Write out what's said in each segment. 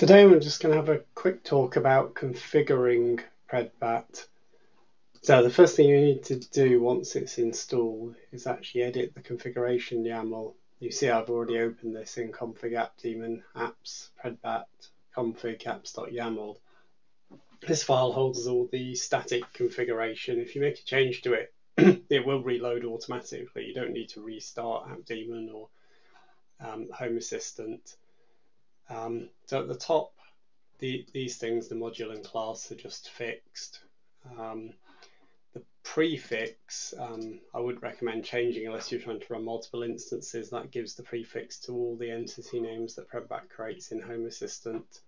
Today we're just going to have a quick talk about configuring Predbat. So the first thing you need to do once it's installed is actually edit the configuration YAML. You see I've already opened this in config app daemon apps predbat config apps.yaml. This file holds all the static configuration. If you make a change to it, it will reload automatically. You don't need to restart app AppDaemon or um, Home Assistant. Um, so at the top, the, these things, the module and class, are just fixed. Um, the prefix, um, I would recommend changing unless you're trying to run multiple instances. That gives the prefix to all the entity names that Predbat creates in Home Assistant.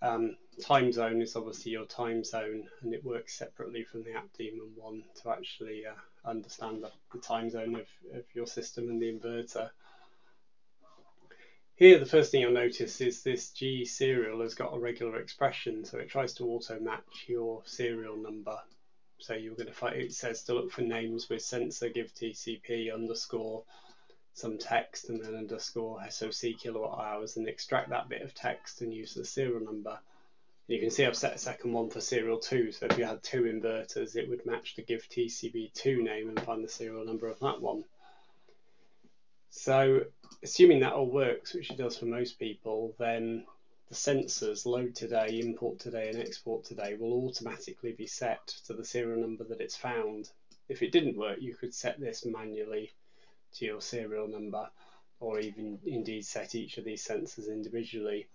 Um, time zone is obviously your time zone, and it works separately from the AppDaemon one to actually uh, understand the, the, time zone of, of your system and the inverter. Here, the first thing you'll notice is this G serial has got a regular expression, so it tries to auto match your serial number. So you're going to find it says to look for names with sensor GivTCP underscore some text and then underscore SOC kilowatt hours and extract that bit of text and use the serial number. You can see I've set a second one for serial 2, so if you had two inverters, it would match the GivTCP2 name and find the serial number of that one. So assuming that all works, which it does for most people, then the sensors load today, import today, and export today will automatically be set to the serial number that it's found. If it didn't work, you could set this manually to your serial number, or even indeed set each of these sensors individually.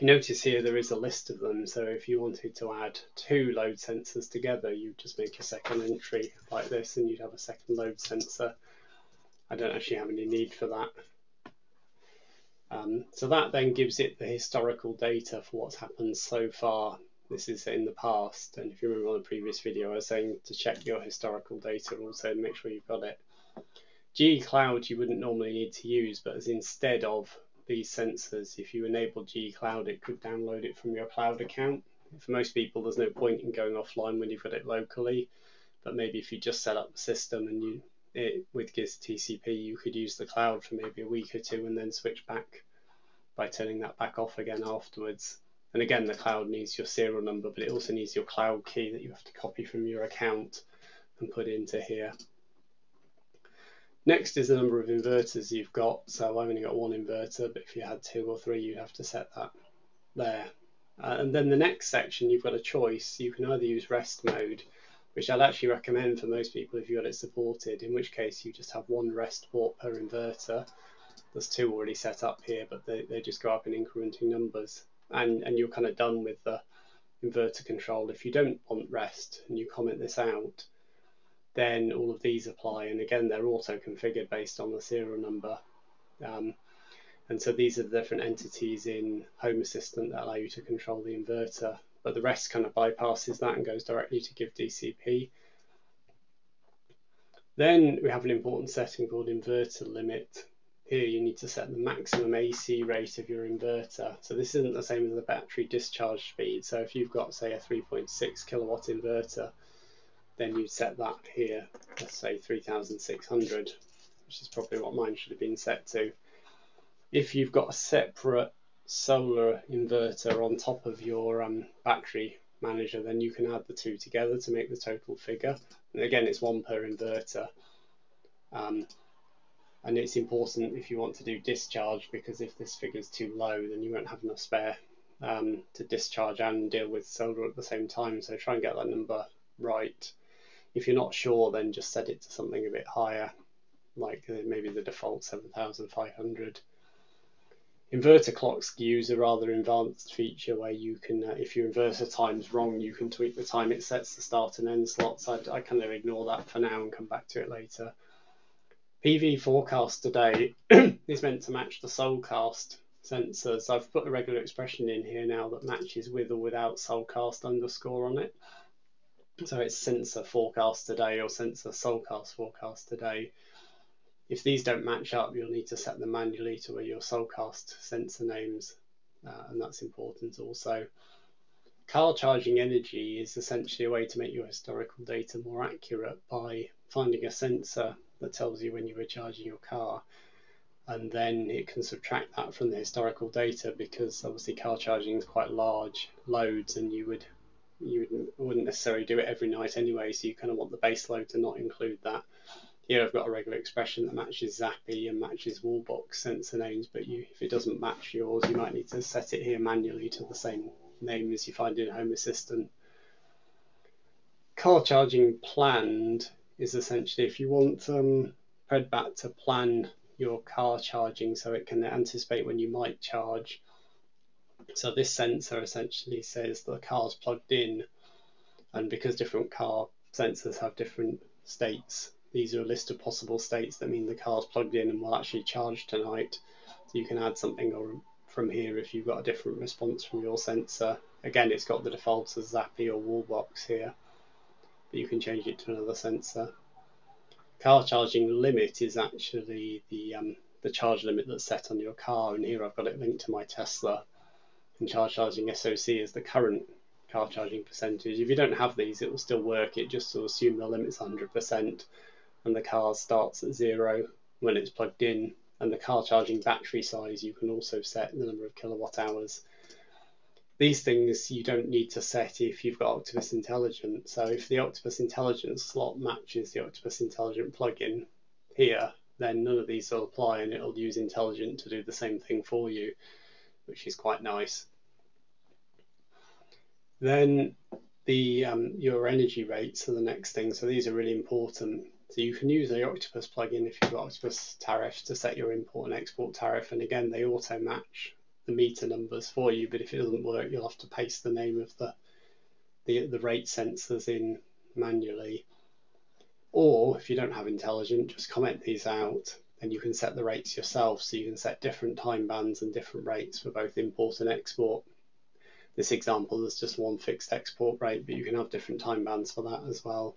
You Notice here there is a list of them, so if you wanted to add two load sensors together, you'd just make a second entry like this, and you'd have a second load sensor I don't actually have any need for that. Um, so that then gives it the historical data for what's happened so far. This is in the past, and if you remember on the previous video, I was saying to check your historical data also make sure you've got it. GE Cloud you wouldn't normally need to use, but as instead of these sensors, if you enable GE Cloud, it could download it from your cloud account. For most people, there's no point in going offline when you've got it locally, but maybe if you just set up the system and you it, with GivTCP, you could use the cloud for maybe a week or two and then switch back by turning that back off again afterwards. And again, the cloud needs your serial number, but it also needs your cloud key that you have to copy from your account and put into here. Next is the number of inverters you've got. So I've only got one inverter, but if you had two or three, you'd have to set that there. Uh, and then the next section, you've got a choice. You can either use rest mode, which I'd actually recommend for most people if you got it supported, in which case you just have one rest port per inverter. There's two already set up here, but they, they just go up in incrementing numbers. And, and you're kind of done with the inverter control. If you don't want rest and you comment this out, then all of these apply. And again, they're auto configured based on the serial number. Um, and so these are the different entities in Home Assistant that allow you to control the inverter but the rest kind of bypasses that and goes directly to GivTCP. Then we have an important setting called inverter limit. Here you need to set the maximum AC rate of your inverter. So this isn't the same as the battery discharge speed. So if you've got say a 3.6 kilowatt inverter, then you'd set that here, let's say 3600, which is probably what mine should have been set to. If you've got a separate solar inverter on top of your um, battery manager, then you can add the two together to make the total figure. And again, it's one per inverter. Um, and it's important if you want to do discharge because if this figure is too low, then you won't have enough spare um, to discharge and deal with solar at the same time. So try and get that number right. If you're not sure, then just set it to something a bit higher, like uh, maybe the default 7500. Inverter clocks use a rather advanced feature where you can, uh, if your inverter time's wrong, you can tweak the time it sets the start and end slots. I, I kind of ignore that for now and come back to it later. PV forecast today is meant to match the Solcast sensors. I've put a regular expression in here now that matches with or without Solcast underscore on it. So it's sensor forecast today or sensor Solcast forecast today. If these don't match up, you'll need to set them manually to where your Solcast sensor names, uh, and that's important also. Car charging energy is essentially a way to make your historical data more accurate by finding a sensor that tells you when you were charging your car. and then it can subtract that from the historical data because obviously car charging is quite large loads and you would you wouldn't necessarily do it every night anyway so you kind of want the base load to not include that here I've got a regular expression that matches Zappi and matches Wallbox sensor names but you if it doesn't match yours you might need to set it here manually to the same name as you find in Home Assistant car charging planned is essentially if you want um, Predbat to plan your car charging so it can anticipate when you might charge. So this sensor essentially says the car's plugged in and because different car sensors have different states, these are a list of possible states that mean the car's plugged in and will actually charge tonight. So you can add something or from here if you've got a different response from your sensor. Again, it's got the defaults as Zappi or Wallbox here, but you can change it to another sensor car charging limit is actually the um, the charge limit that's set on your car and here I've got it linked to my Tesla and charge charging SOC is the current car charging percentage. If you don't have these it will still work it just will assume the limit's 100% and the car starts at zero when it's plugged in and the car charging battery size you can also set the number of kilowatt hours these things you don't need to set if you've got Octopus Intelligent. So if the Octopus Intelligent slot matches the Octopus Intelligent plugin here, then none of these will apply and it'll use Intelligent to do the same thing for you, which is quite nice. Then the um, your energy rates are the next thing. So these are really important. So you can use the Octopus plugin if you've got Octopus tariffs to set your import and export tariff, and again they auto match the meter numbers for you, but if it doesn't work, you'll have to paste the name of the the, the rate sensors in manually. Or if you don't have intelligent, just comment these out and you can set the rates yourself. So you can set different time bands and different rates for both import and export. This example, there's just one fixed export rate, but you can have different time bands for that as well.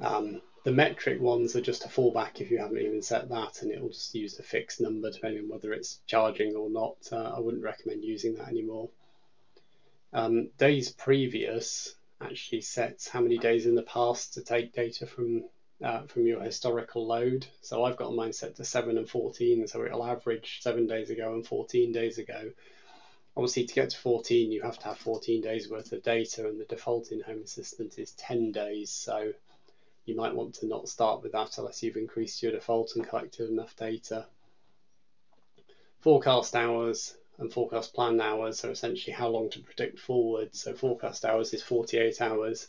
Um, the metric ones are just a fallback if you haven't even set that, and it'll just use a fixed number depending on whether it's charging or not. Uh, I wouldn't recommend using that anymore. Um, days previous actually sets how many days in the past to take data from uh, from your historical load. So I've got mine set to 7 and 14, so it'll average 7 days ago and 14 days ago. Obviously, to get to 14, you have to have 14 days worth of data, and the default in Home Assistant is 10 days. So you might want to not start with that unless you've increased your default and collected enough data. Forecast hours and forecast plan hours are essentially how long to predict forward. So forecast hours is 48 hours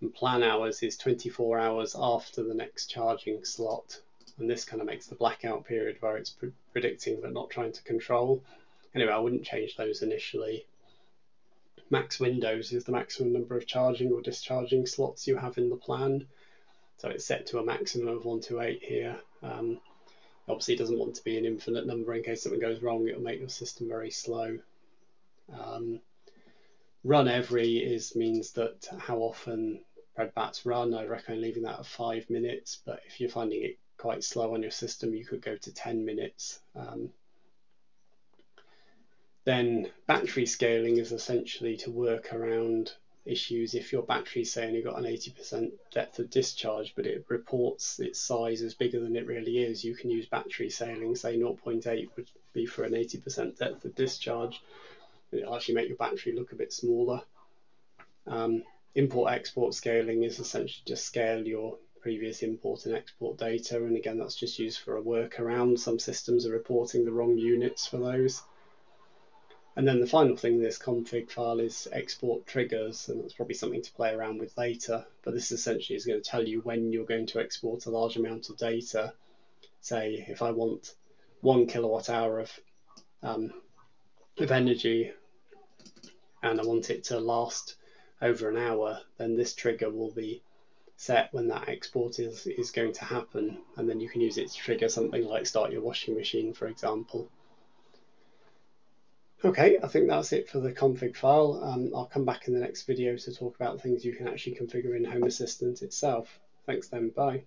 and plan hours is 24 hours after the next charging slot. And this kind of makes the blackout period where it's pre predicting but not trying to control. Anyway, I wouldn't change those initially. Max windows is the maximum number of charging or discharging slots you have in the plan. So it's set to a maximum of 128 here. Um, obviously it doesn't want to be an infinite number in case something goes wrong, it'll make your system very slow. Um, run every is means that how often Predbats run. I recommend leaving that at five minutes, but if you're finding it quite slow on your system, you could go to 10 minutes. Um, then battery scaling is essentially to work around issues if your battery say only got an 80% depth of discharge but it reports its size as bigger than it really is you can use battery scaling say 0.8 would be for an 80% depth of discharge. It'll actually make your battery look a bit smaller. Um, import export scaling is essentially just scale your previous import and export data and again that's just used for a workaround. Some systems are reporting the wrong units for those and then the final thing in this config file is export triggers, and that's probably something to play around with later. But this essentially is going to tell you when you're going to export a large amount of data. Say, if I want one kilowatt hour of, um, of energy and I want it to last over an hour, then this trigger will be set when that export is, is going to happen. And then you can use it to trigger something like start your washing machine, for example. Okay, I think that's it for the config file. Um, I'll come back in the next video to talk about things you can actually configure in Home Assistant itself. Thanks then, bye.